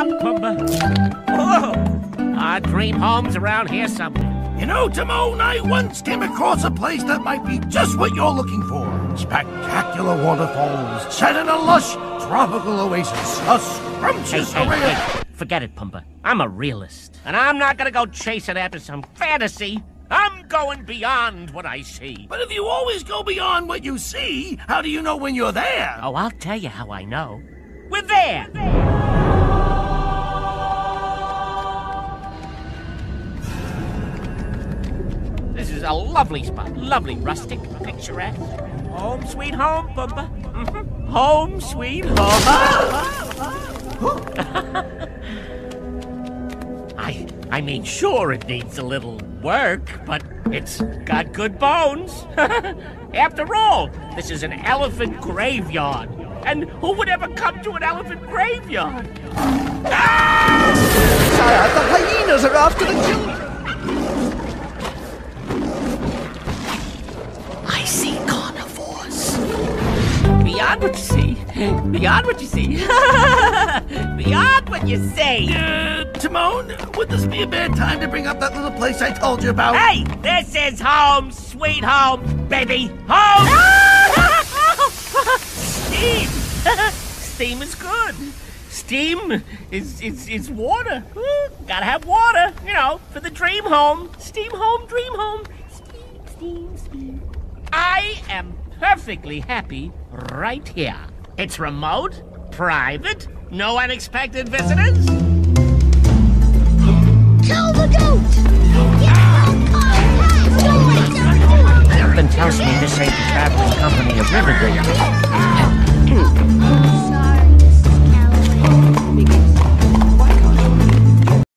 up, Pumbaa. Whoa! Our oh, dream home's around here somewhere. You know, Timon, I once came across a place that might be just what you're looking for. Spectacular waterfalls set in a lush tropical oasis. A Hey, scrumptious hey, array hey, forget it, Pumbaa. I'm a realist. And I'm not gonna go chasing after some fantasy. I'm going beyond what I see. But if you always go beyond what you see, how do you know when you're there? Oh, I'll tell you how I know. We're there! This is a lovely spot. Lovely, rustic, picturesque. Home sweet home, Pumbaa. Mhm. Home sweet home. I, I mean, sure, it needs a little work, but it's got good bones. After all, this is an elephant graveyard. And who would ever come to an elephant graveyard? Sire, the hyenas are after the children! See carnivores. Beyond what you see. Beyond what you see. Beyond what you say. Uh, Timon, would this be a bad time to bring up that little place I told you about? Hey, this is home, sweet home, baby. Home! Steam! Steam is good. Steam is, is, is water. Ooh, gotta have water, you know, for the dream home. Steam home, dream home. Steam, steam, steam. I am perfectly happy right here. It's remote, private, no unexpected visitors. Kill the goat! Something tells me this ain't the traveling company of Riverdance.